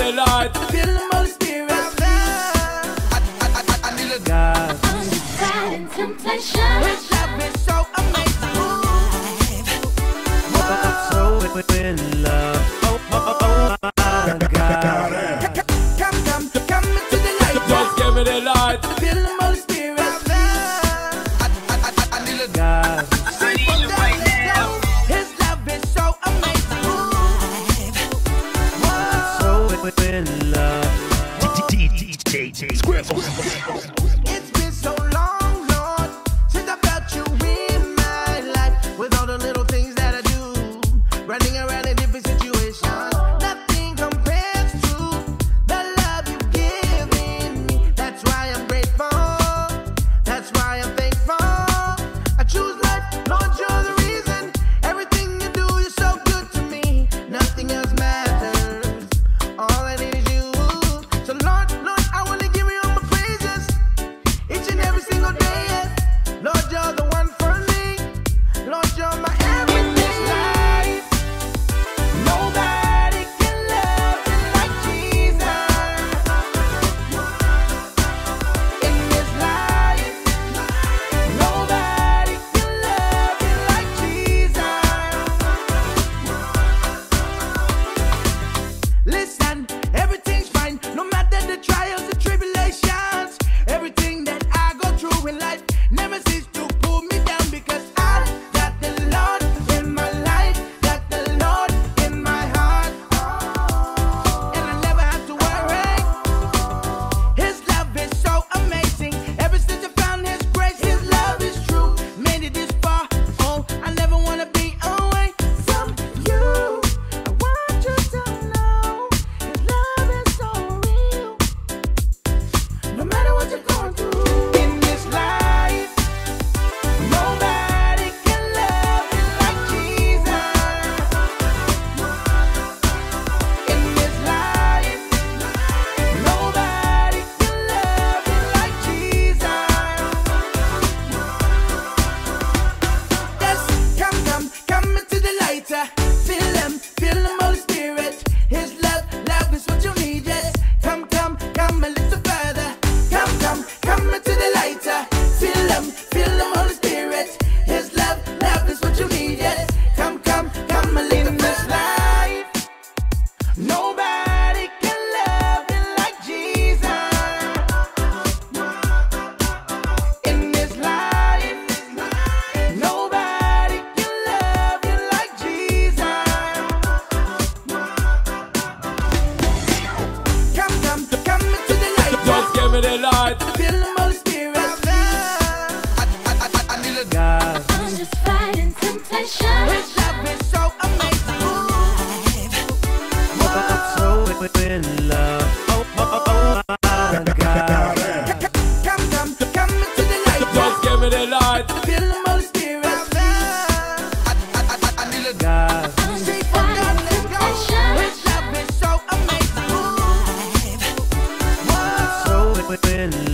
the Lord. Feel the Holy Spirit. I need a God. Undecided temptation. His love is so amazing. Oh, so in love. Oh, oh, oh, oh. oh. peso. the light. Feel I, I, I, I need a God. I'm just fighting temptation. vuelve.